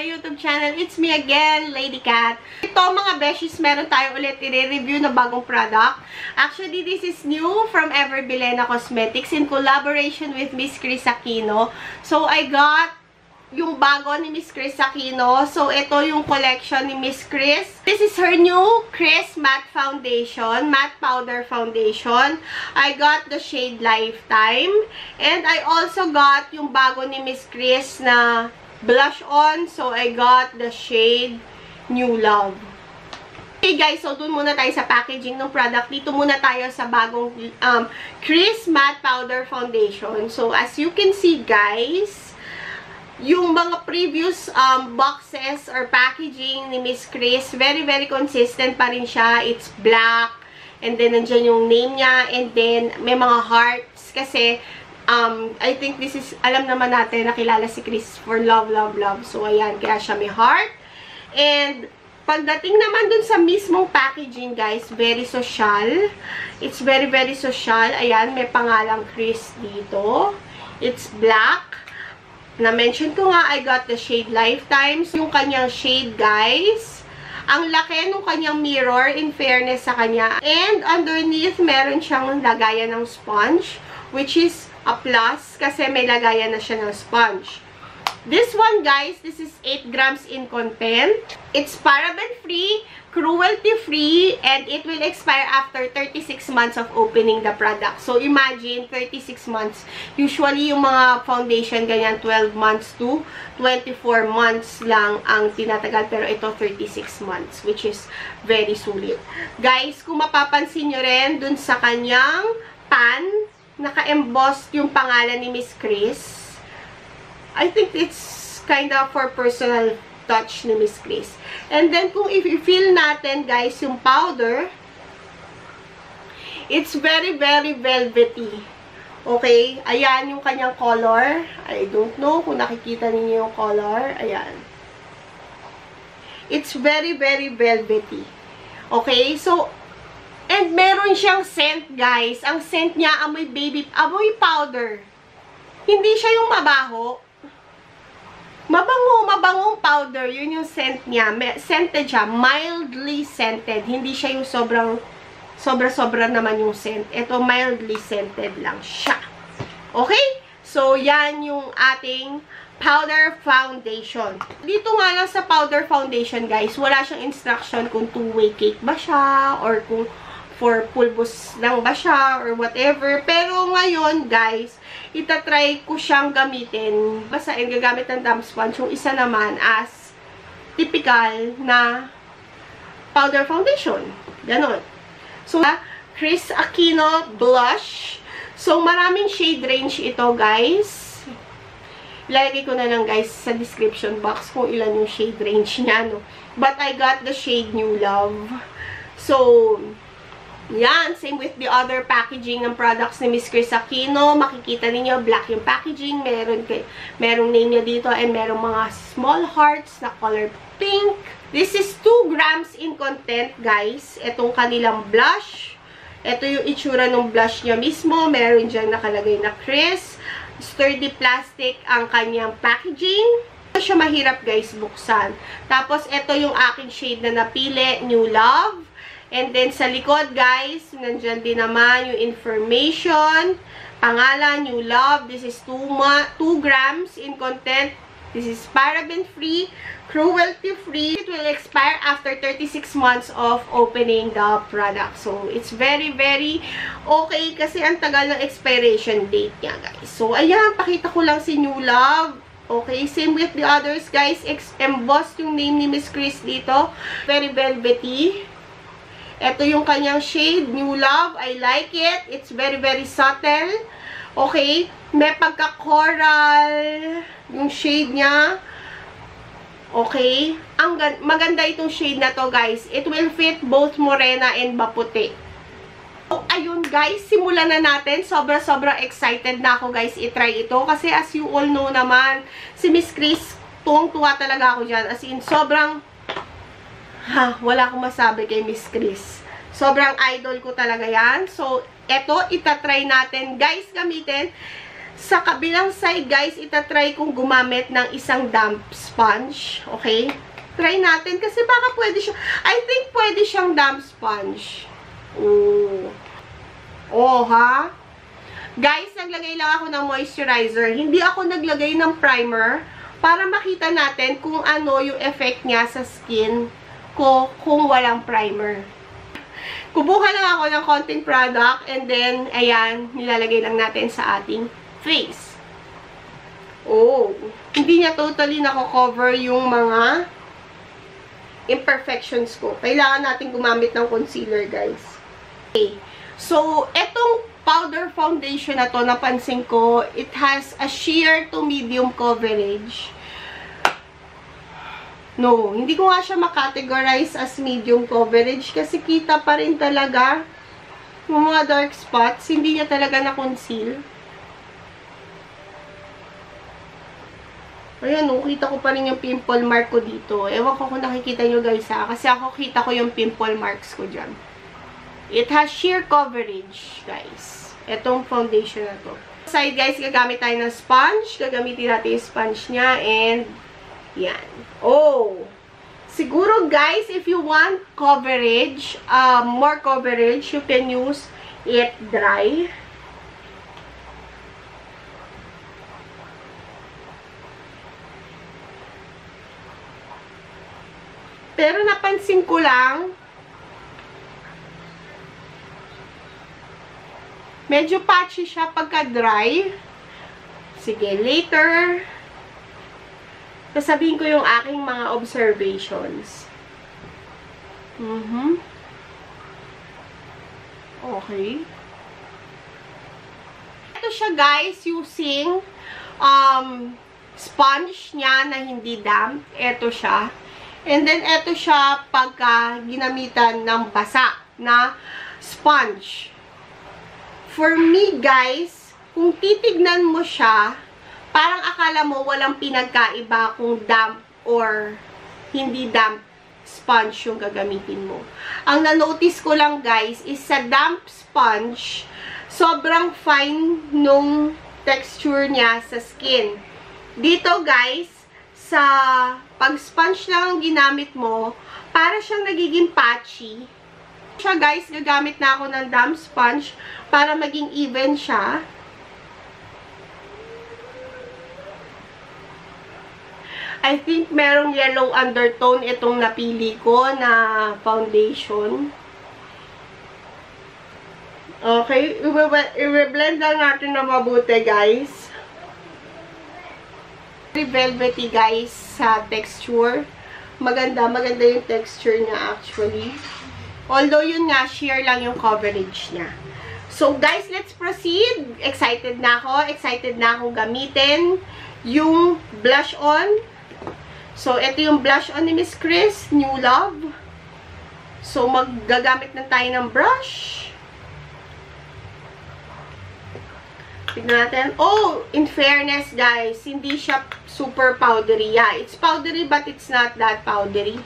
my YouTube channel. It's me again, Lady Cat. Ito mga beshies, meron tayo ulit i-review na bagong product. Actually, this is new from Ever Bilena Cosmetics in collaboration with Miss Chris Aquino. So, I got yung bago ni Miss Chris Aquino. So, ito yung collection ni Miss Chris. This is her new Chris Matte Foundation, Matte Powder Foundation. I got the shade Lifetime. And I also got yung bago ni Miss Chris na blush on. So, I got the shade New Love. Okay guys, so dun muna tayo sa packaging ng product. Dito muna tayo sa bagong um, Chris Matte Powder Foundation. So, as you can see guys, yung mga previous um, boxes or packaging ni Miss Chris, very, very consistent pa rin siya. It's black. And then, nandyan yung name niya. And then, may mga hearts. Kasi, um, I think this is, alam naman natin, nakilala si Chris for love, love, love. So, ayan, kaya siya may heart. And, pagdating naman dun sa mismong packaging, guys, very social. It's very, very social. Ayan, may pangalang Chris dito. It's black na-mention ko nga, I got the shade Lifetimes. Yung kanyang shade, guys. Ang laki ng kanyang mirror, in fairness sa kanya. And underneath, meron siyang lagayan ng sponge, which is a plus kasi may lagayan na siya ng sponge. This one, guys, this is 8 grams in content. It's paraben-free, cruelty-free, and it will expire after 36 months of opening the product. So, imagine, 36 months. Usually, yung mga foundation, ganyan, 12 months to 24 months lang ang tinatagal. Pero ito, 36 months, which is very sulit. Guys, kung mapapansin nyo rin, dun sa kanyang pan, naka-embossed yung pangalan ni Miss Chris. I think it's kind of for personal touch ni Miss Chris. And then, kung if you feel natin, guys, yung powder, it's very, very velvety. Okay? Ayan yung kanyang color. I don't know kung nakikita niyo yung color. Ayan. It's very, very velvety. Okay? So, and meron siyang scent, guys. Ang scent niya, amoy baby, amoy powder. Hindi siya yung mabaho. Mabango, mabangong powder. Yun yung scent niya. Scented siya. Mildly scented. Hindi siya yung sobrang, sobra-sobra naman yung scent. Ito, mildly scented lang siya. Okay? So, yan yung ating powder foundation. Dito nga lang sa powder foundation, guys, wala siyang instruction kung two-way cake ba siya or kung for pulbos lang ba siya or whatever. Pero ngayon, guys, itatry ko siyang gamitin. Basta, gagamit ng damp sponge. Yung isa naman as typical na powder foundation. Ganon. So, Chris Aquino Blush. So, maraming shade range ito, guys. Ilalagay ko na lang, guys, sa description box kung ilan yung shade range niya, no. But I got the shade New Love. So, yan, same with the other packaging ng products ni Miss Chris Aquino. Makikita ninyo, black yung packaging. Meron, kay, merong name niya dito and merong mga small hearts na color pink. This is 2 grams in content, guys. Itong kanilang blush. Ito yung itsura ng blush niya mismo. Meron dyan nakalagay na Chris. Sturdy plastic ang kanyang packaging. Ito siya mahirap, guys, buksan. Tapos, ito yung aking shade na napili, New Love. And then, sa likod, guys, nandyan din naman yung information. Pangalan, New Love. This is 2, 2 grams in content. This is paraben-free, cruelty-free. It will expire after 36 months of opening the product. So, it's very, very okay kasi ang tagal ng expiration date niya, guys. So, ayan, pakita ko lang si New Love. Okay, same with the others, guys. Embossed yung name ni Miss Chris dito. Very velvety. Ito yung kanyang shade, New Love. I like it. It's very, very subtle. Okay? May pagka-coral yung shade niya. Okay? Ang maganda itong shade na to, guys. It will fit both morena and baputi. So, ayun, guys. Simulan na natin. Sobra-sobra excited na ako, guys, itry ito. Kasi as you all know naman, si Miss Chris, tuwang-tuwa talaga ako dyan. As in, sobrang ha, wala akong masabi kay Miss Chris. Sobrang idol ko talaga yan. So, eto, itatry natin, guys, gamitin Sa kabilang side, guys, itatry kong gumamit ng isang damp sponge. Okay? Try natin kasi baka pwede siya. I think pwede siyang damp sponge. Oh. Oh, ha? Guys, naglagay lang ako ng moisturizer. Hindi ako naglagay ng primer para makita natin kung ano yung effect niya sa skin ko kung walang primer. Kubuha lang ako ng konting product and then, ayan, nilalagay lang natin sa ating face. Oh, hindi niya totally nako-cover yung mga imperfections ko. Kailangan natin gumamit ng concealer, guys. Okay. So, etong powder foundation na to, napansin ko, it has a sheer to medium coverage. No, hindi ko nga siya makategorize as medium coverage kasi kita pa rin talaga yung mga dark spots. Hindi niya talaga na-conceal. Ayan, no, kita ko pa rin yung pimple mark ko dito. Ewan ko kung nakikita nyo guys ha. Kasi ako kita ko yung pimple marks ko dyan. It has sheer coverage, guys. Itong foundation na to. Side, guys, gagamit tayo ng sponge. Gagamitin natin yung sponge niya. And, yan. Oh! Siguro, guys, if you want coverage, uh, more coverage, you can use it dry. Pero napansin ko lang, medyo patchy siya pagka dry. Sige, later, sasabihin ko yung aking mga observations. Mm -hmm. Okay. Ito siya guys, using um, sponge niya na hindi damp. Ito siya. And then, ito siya pagka ginamitan ng basa na sponge. For me, guys, kung titignan mo siya, parang akala mo walang pinagkaiba kung damp or hindi damp sponge yung gagamitin mo. Ang na-notice ko lang, guys, is sa damp sponge, sobrang fine nung texture niya sa skin. Dito, guys, sa pag sponge lang ang ginamit mo, para siyang nagiging patchy. Siya guys, gagamit na ako ng damp sponge para maging even siya. I think merong yellow undertone itong napili ko na foundation. Okay, i-blend lang natin na mabuti guys very velvety guys sa texture. Maganda, maganda yung texture niya actually. Although yun nga, sheer lang yung coverage niya. So guys, let's proceed. Excited na ako. Excited na akong gamitin yung blush on. So ito yung blush on ni Miss Chris, New Love. So maggagamit na tayo ng brush. Tignan natin. Oh, in fairness, guys, hindi siya super powdery. Yeah, it's powdery but it's not that powdery.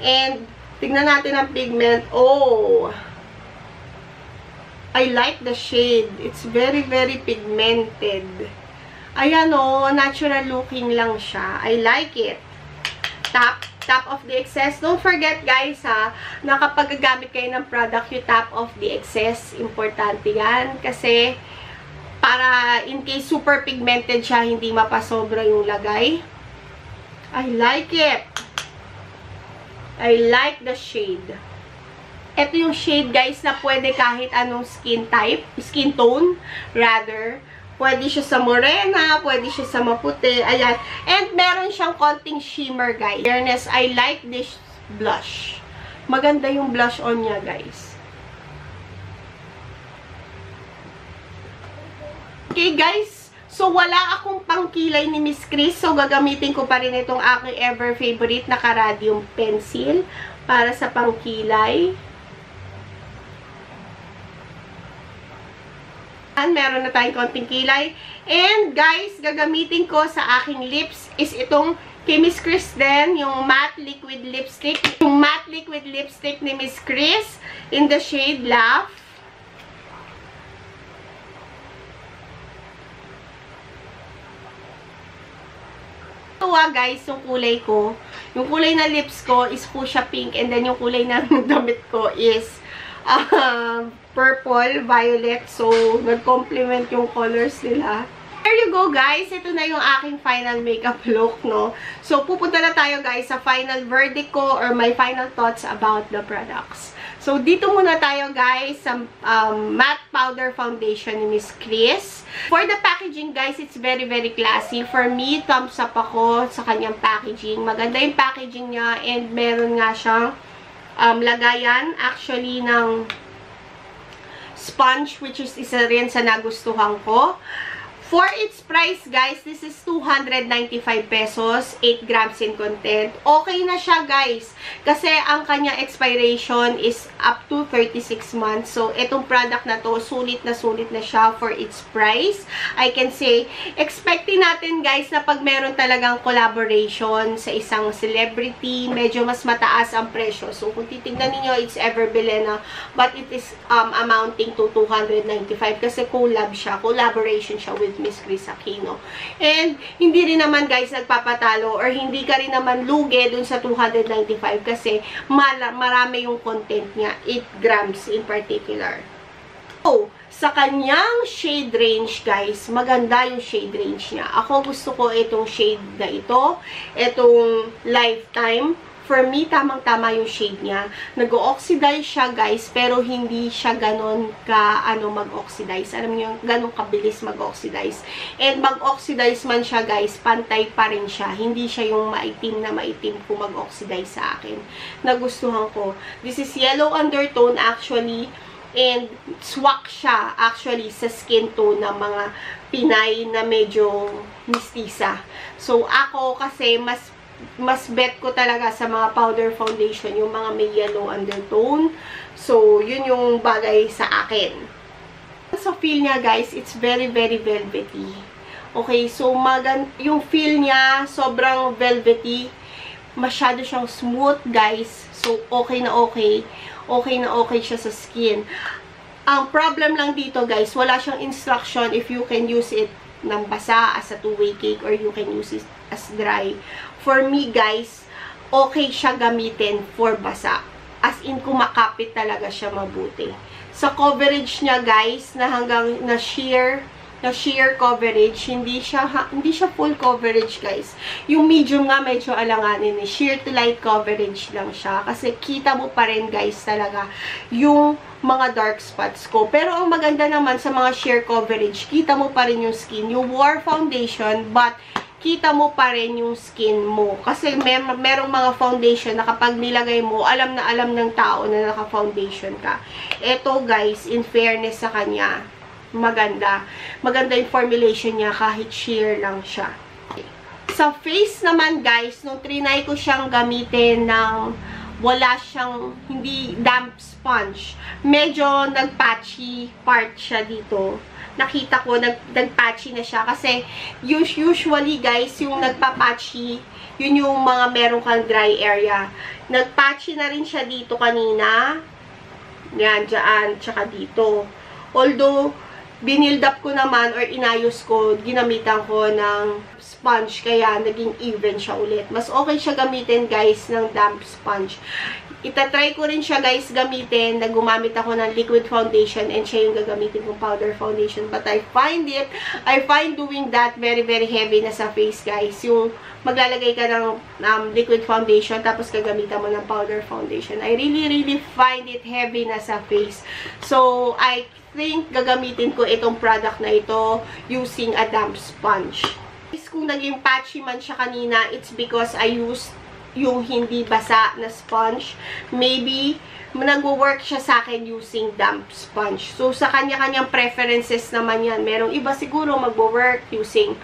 And, tignan natin ang pigment. Oh, I like the shade. It's very, very pigmented. Ayan oh, natural looking lang siya. I like it. Tap, tap of the excess. Don't forget guys ha, na kapag gagamit kayo ng product, you tap off the excess. Importante yan. Kasi, para in case super pigmented siya, hindi mapasobra yung lagay. I like it. I like the shade. Ito yung shade, guys, na pwede kahit anong skin type, skin tone, rather. Pwede siya sa morena, pwede siya sa maputi, ayan. And meron siyang konting shimmer, guys. Fairness, I like this blush. Maganda yung blush on niya, guys. Okay, guys. So, wala akong pangkilay ni Miss Chris. So, gagamitin ko pa rin itong aking ever favorite na Caradium pencil para sa pangkilay. Ayan, meron na tayong konting kilay. And guys, gagamitin ko sa aking lips is itong kay Miss Chris din, yung matte liquid lipstick. Yung matte liquid lipstick ni Miss Chris in the shade Laugh. Tuwa guys, yung kulay ko. Yung kulay na lips ko is fuchsia pink and then yung kulay ng damit ko is uh, purple, violet. So, nag-complement yung colors nila. There you go, guys. Ito na yung aking final makeup look, no? So, pupunta na tayo, guys, sa final verdict ko or my final thoughts about the products. So, dito muna tayo, guys, sa um, matte powder foundation ni Miss Chris. For the packaging, guys, it's very, very classy. For me, thumbs up ako sa kanyang packaging. Maganda yung packaging niya and meron nga siyang um, lagayan, actually, ng sponge, which is isa rin sa nagustuhan ko. For its price, guys, this is 295 pesos, 8 grams in content. Okay na siya, guys. Kasi ang kanya expiration is up to 36 months. So, itong product na to, sulit na sulit na siya for its price. I can say, expecting natin, guys, na pag meron talagang collaboration sa isang celebrity, medyo mas mataas ang presyo. So, kung titignan niyo it's Ever Belena, but it is um, amounting to 295 kasi collab siya, collaboration siya with Miss Chris Aquino. And, hindi rin naman guys nagpapatalo or hindi ka rin naman lugi dun sa 295 kasi marami yung content niya, 8 grams in particular. So, sa kanyang shade range, guys, maganda yung shade range niya. Ako gusto ko itong shade na ito, itong Lifetime for me, tamang-tama yung shade niya. Nag-oxidize siya, guys, pero hindi siya ganon ka, ano, mag-oxidize. Alam niyo, ganon kabilis mag-oxidize. And mag-oxidize man siya, guys, pantay pa rin siya. Hindi siya yung maitim na maitim kung mag-oxidize sa akin. Nagustuhan ko. This is yellow undertone, actually, and swak siya, actually, sa skin tone ng mga Pinay na medyo mistisa. So, ako kasi, mas mas bet ko talaga sa mga powder foundation, yung mga may yellow undertone. So, yun yung bagay sa akin. Sa feel niya, guys, it's very, very velvety. Okay, so magan yung feel niya, sobrang velvety. Masyado siyang smooth, guys. So, okay na okay. Okay na okay siya sa skin. Ang problem lang dito, guys, wala siyang instruction if you can use it ng basa as a two-way cake or you can use it as dry for me guys, okay siya gamitin for basa. As in, kumakapit talaga siya mabuti. Sa coverage niya guys, na hanggang na sheer, na sheer coverage, hindi siya, ha, hindi siya full coverage guys. Yung medium nga medyo alanganin ni sheer to light coverage lang siya. Kasi kita mo pa rin guys talaga yung mga dark spots ko. Pero ang maganda naman sa mga sheer coverage, kita mo pa rin yung skin. Yung War Foundation, but kita mo pa rin yung skin mo. Kasi mer merong mga foundation na kapag nilagay mo, alam na alam ng tao na naka-foundation ka. Ito guys, in fairness sa kanya, maganda. Maganda yung formulation niya kahit sheer lang siya. Sa face naman guys, nung trinay ko siyang gamitin ng wala siyang, hindi damp sponge. Medyo nagpatchy part siya dito nakita ko, nag, nagpatchy na siya. Kasi, usually, guys, yung nagpapatchy, yun yung mga meron kang dry area. Nagpatchy na rin siya dito kanina. Yan, dyan, tsaka dito. Although, binild up ko naman or inayos ko, ginamitan ko ng sponge, kaya naging even siya ulit. Mas okay siya gamitin, guys, ng damp sponge itatry ko rin siya guys gamitin na gumamit ako ng liquid foundation and siya yung gagamitin kong powder foundation. But I find it, I find doing that very very heavy na sa face guys. Yung maglalagay ka ng um, liquid foundation tapos gagamitan mo ng powder foundation. I really really find it heavy na sa face. So, I think gagamitin ko itong product na ito using a damp sponge. Kung naging patchy man siya kanina, it's because I used yung hindi basa na sponge. Maybe, nagwo-work siya sa akin using damp sponge. So, sa kanya-kanyang preferences naman yan. Merong iba siguro magwo-work using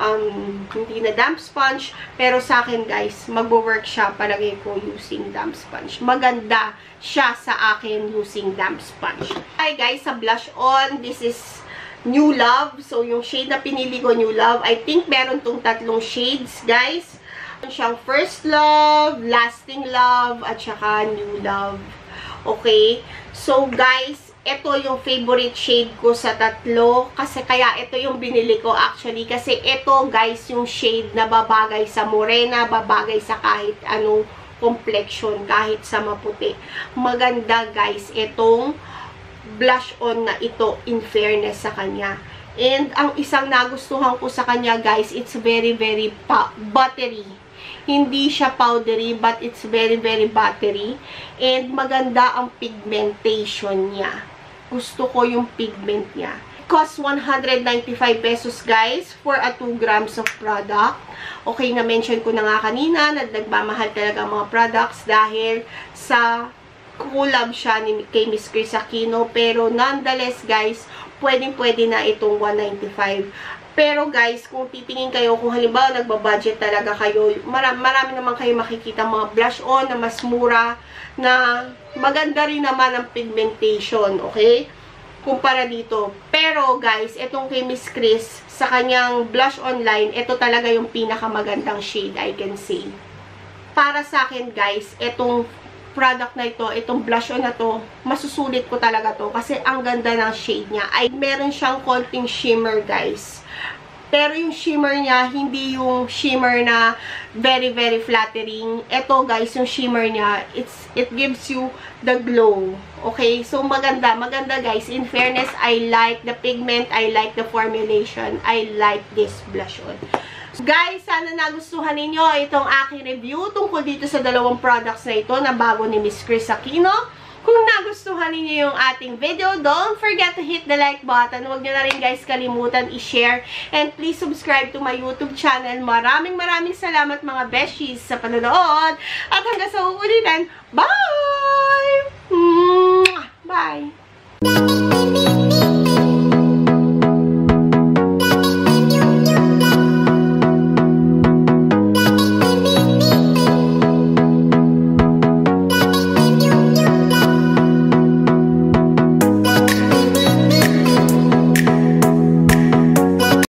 um, hindi na damp sponge. Pero sa akin, guys, magwo-work siya palagay ko using damp sponge. Maganda siya sa akin using damp sponge. Hi, guys, sa blush on, this is New Love. So, yung shade na pinili ko, New Love. I think meron tong tatlong shades, guys siyang first love, lasting love, at saka new love. Okay? So, guys, ito yung favorite shade ko sa tatlo. Kasi kaya ito yung binili ko actually. Kasi ito guys yung shade na babagay sa morena, babagay sa kahit anong complexion, kahit sa maputi. Maganda guys itong blush on na ito in fairness sa kanya. And ang isang nagustuhan ko sa kanya guys, it's very very buttery hindi siya powdery, but it's very, very buttery. And maganda ang pigmentation niya. Gusto ko yung pigment niya. Cost 195 pesos, guys, for a 2 grams of product. Okay, na-mention ko na nga kanina na nagmamahal talaga mga products dahil sa collab siya ni, kay Miss Chris Aquino. Pero nonetheless, guys, pwedeng-pwede na itong 195. Pero guys, kung titingin kayo, kung halimbawa nagbabudget talaga kayo, marami, marami naman kayo makikita mga blush on na mas mura, na maganda rin naman ang pigmentation, okay? Kumpara dito. Pero guys, itong kay Miss Chris, sa kanyang blush online, ito talaga yung pinakamagandang shade I can say. Para sa akin guys, itong product na ito, itong blush on na to, masusulit ko talaga to kasi ang ganda ng shade niya. Ay, meron siyang konting shimmer guys. Pero yung shimmer niya, hindi yung shimmer na very, very flattering. Ito, guys, yung shimmer niya, it's, it gives you the glow. Okay? So, maganda. Maganda, guys. In fairness, I like the pigment. I like the formulation. I like this blush on. Guys, sana nagustuhan ninyo itong aking review tungkol dito sa dalawang products na ito na bago ni Miss Chris Aquino. Kung nagustuhan niyo yung ating video, don't forget to hit the like button. Huwag niyo na rin guys kalimutan i-share. And please subscribe to my YouTube channel. Maraming maraming salamat mga beshies sa panonood. At hanggang sa uulitin, bye! Bye!